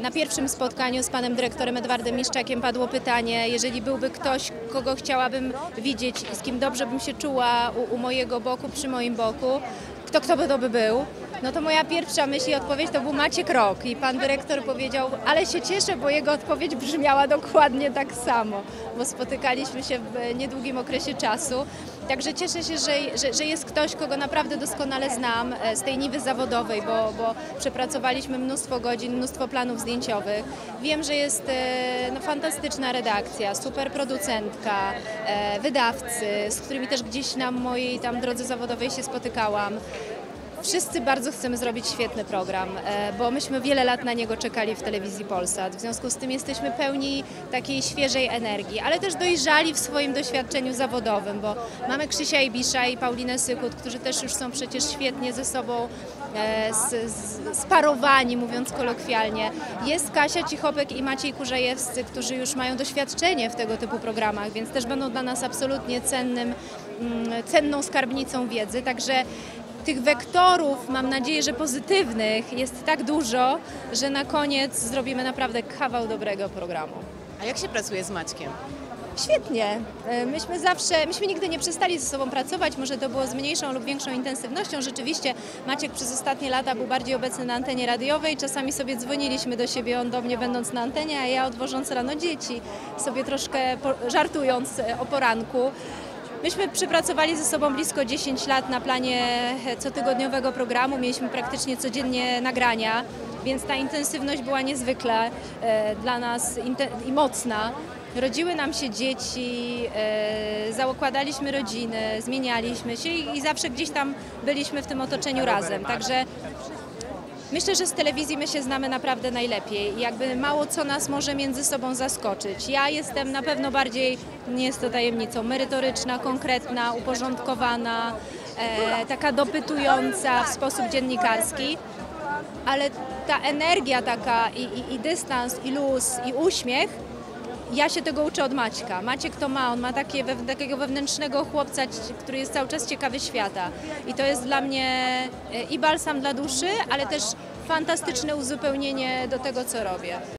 Na pierwszym spotkaniu z panem dyrektorem Edwardem Miszczakiem padło pytanie, jeżeli byłby ktoś, kogo chciałabym widzieć, z kim dobrze bym się czuła u, u mojego boku, przy moim boku, kto kto by to by był? No to moja pierwsza myśl i odpowiedź to był Maciek Rok i pan dyrektor powiedział, ale się cieszę, bo jego odpowiedź brzmiała dokładnie tak samo, bo spotykaliśmy się w niedługim okresie czasu. Także cieszę się, że, że, że jest ktoś, kogo naprawdę doskonale znam e, z tej niwy zawodowej, bo, bo przepracowaliśmy mnóstwo godzin, mnóstwo planów zdjęciowych. Wiem, że jest e, no, fantastyczna redakcja, super producentka, e, wydawcy, z którymi też gdzieś na mojej tam drodze zawodowej się spotykałam. Wszyscy bardzo chcemy zrobić świetny program, e, bo myśmy wiele lat na niego czekali w telewizji Polsat. W związku z tym jesteśmy pełni takiej świeżej energii, ale też dojrzali w swoim doświadczeniu zawodowym, bo mamy Krzysia Ibisza i Paulinę Sykut, którzy też już są przecież świetnie ze sobą e, sparowani, mówiąc kolokwialnie. Jest Kasia Cichopek i Maciej Kurzajewscy, którzy już mają doświadczenie w tego typu programach, więc też będą dla nas absolutnie cennym, mm, cenną skarbnicą wiedzy. Także tych wektorów, mam nadzieję, że pozytywnych jest tak dużo, że na koniec zrobimy naprawdę kawał dobrego programu. A jak się pracuje z Maćkiem? Świetnie. E, Myśmy zawsze, myśmy nigdy nie przestali ze sobą pracować, może to było z mniejszą lub większą intensywnością. Rzeczywiście Maciek przez ostatnie lata był bardziej obecny na antenie radiowej. Czasami sobie dzwoniliśmy do siebie, on do mnie będąc na antenie, a ja odwożąc rano dzieci, sobie troszkę po- żartując e, o poranku. Myśmy przepracowali ze sobą blisko 10 lat na planie cotygodniowego programu. Mieliśmy praktycznie codziennie nagrania, więc ta intensywność była niezwykle e, dla nas i mocna. Rodziły nam się dzieci, e, zakładaliśmy rodziny, zmienialiśmy się i, i zawsze gdzieś tam byliśmy w tym otoczeniu razem. Także Myślę, że z telewizji my się znamy naprawdę najlepiej jakby mało co nas może między sobą zaskoczyć. Ja jestem na pewno bardziej, nie jest to tajemnicą, merytoryczna, konkretna, uporządkowana, e, taka dopytująca w sposób dziennikarski, ale ta energia taka i, i, i dystans, i luz, i uśmiech, ja się tego uczę od Maćka. Maciek to ma, on ma takie, takiego wewnętrznego chłopca, który jest cały czas ciekawy świata. I to jest dla mnie e, i balsam dla duszy, ale też fantastyczne uzupełnienie do tego, co robię.